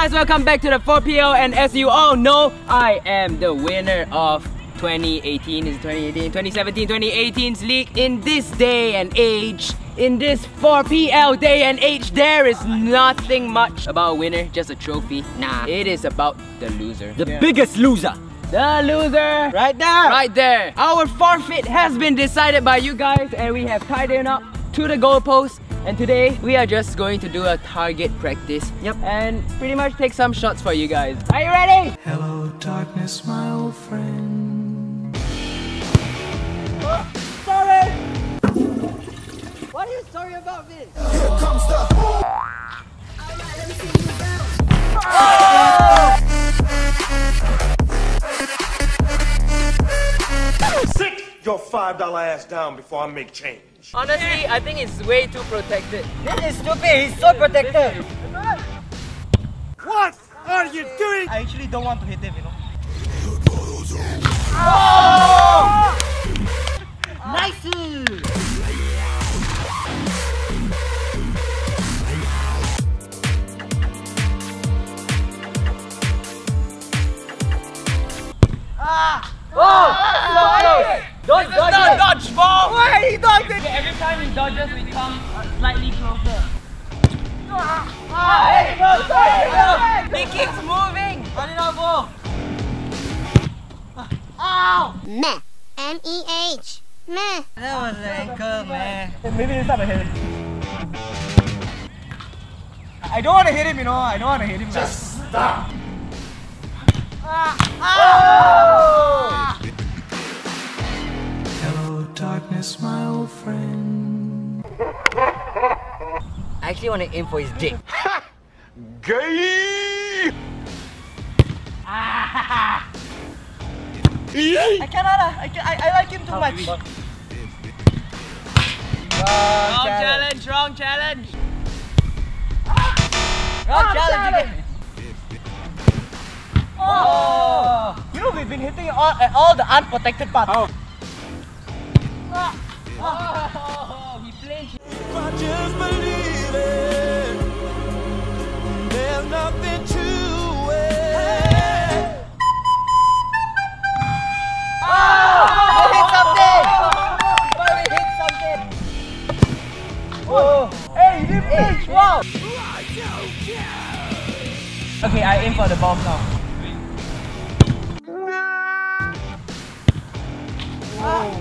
guys, welcome back to the 4PL and as you all know, I am the winner of 2018 is 2018 2017 2018's league in this day and age in this 4PL day and age there is nothing much about a winner just a trophy. Nah it is about the loser. The biggest loser. the loser. Right there. right there. Our forfeit has been decided by you guys and we have tied it up to the goalpost and today we are just going to do a target practice. Yep. And pretty much take some shots for you guys. Are you ready? Hello darkness my old friend. Oh, sorry. What are you sorry about this here comes the $5 ass down before I make change. Honestly, I think it's way too protected. This is stupid. He's so protected. What are you doing? I actually don't want to hit him, you know. Oh! Nice! Time he dodges, we come uh, slightly closer. He keeps moving! Meh. M-E-H. Meh. That was the ankle, man. Maybe this time I hit him. I don't want to hit him, you know. I don't want to hit him. Just stop. Ah, ah. Oh! Ah. Hello, darkness, my old friend. I actually want to aim for his dick. Gay! I cannot. uh, I, can, I, I like him too much. Wrong challenge, wrong challenge! Wrong challenge again. Oh. You know we've been hitting all, at all the unprotected parts. Oh, he flinched. I just believe it. There's nothing to it. We hit something. But we hit something. Oh. Hey, you didn't flinch. Wow. Okay, I aim for the balls now. Oh.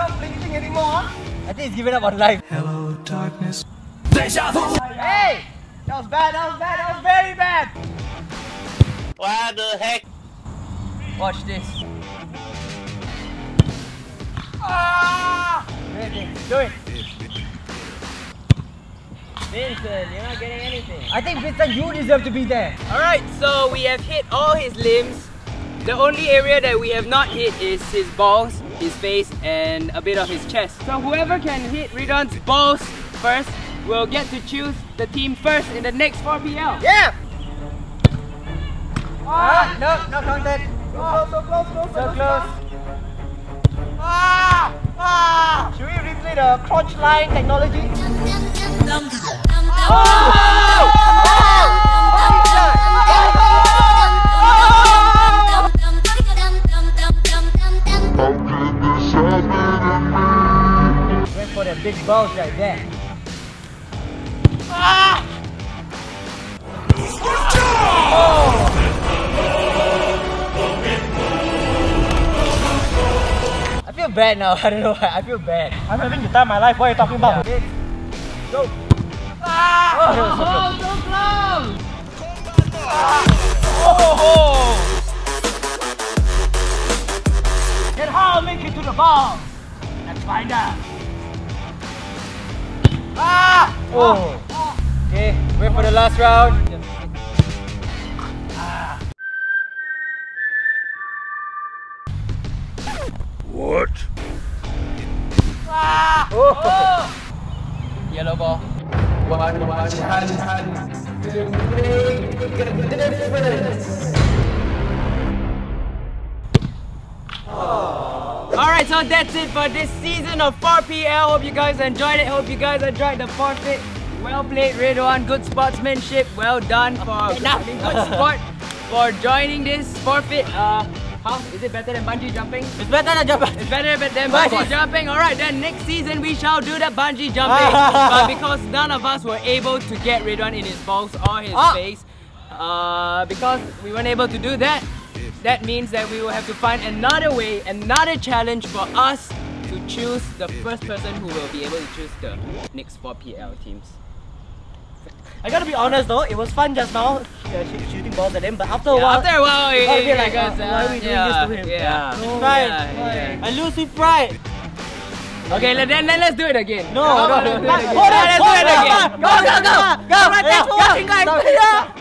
Not flinching anymore. I think he's giving up on life. Hello, darkness. Deja vu! Hey! That was bad, that was bad, that was very bad! Why the heck? Watch this. Ah! Do it. Vincent, you're not getting anything. I think Vincent, you deserve to be there. Alright, so we have hit all his limbs. The only area that we have not hit is his balls, his face, and a bit of his chest. So whoever can hit Ridhwan's balls first will get to choose the team first in the next 4PL. Yeah! Ah, no, not counted. Oh, so close, close, So close. Ah! Ah! Should we replay the crotch line technology? Went for big balls right there. I feel bad now. I don't know why. I feel bad. I'm having the time of my life. What are you talking about? Ah! Oh, oh, then how I'll make it to the ball? Let's find out. Oh. Okay, wait for the last round. What? Ah. Oh. Yellow ball. Alright, so that's it for this season of 4PL. Hope you guys enjoyed it. Hope you guys enjoyed the forfeit. Well played, Ridhwan. Good sportsmanship. Well done for Enough. good sport for joining this forfeit. Uh, how is it better than bungee jumping? It's better than jump. It's better than bungee jumping. Alright, then next season we shall do the bungee jumping. but because none of us were able to get Ridhwan in his balls or his Ah. face, uh, because we weren't able to do that, that means that we will have to find another way, another challenge for us to choose the first person who will be able to choose the next 4 PL teams. I gotta be honest though, it was fun just now uh, sh- shooting balls at him, but after a Yeah, while, after a while, it, I'll it, like, goes, uh, why are we doing this to him? Yeah. Yeah. yeah. pride. yeah. I lose with pride. Okay, let, then, then let's do it again. No, How no, about no, let's do no. it again. Hold on, Let's do hold it on, again. go, go, go, go, Right, yeah, that's yeah, one guy. yeah.